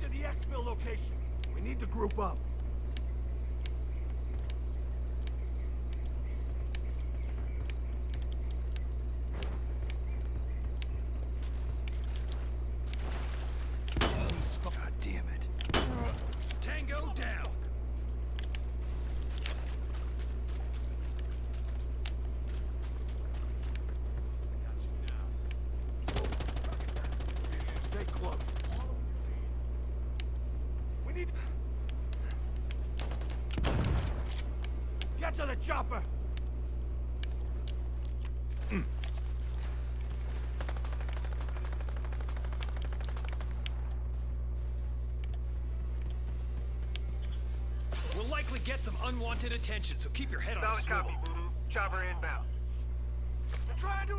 to the exfil location. We need to group up. Get to the chopper! We'll likely get some unwanted attention, so keep your head on a Solid swivel. copy, Boo-Boo. Chopper inbound. They're trying to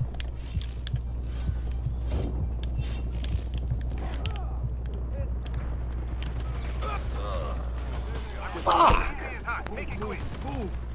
Fuck! Move, move, move.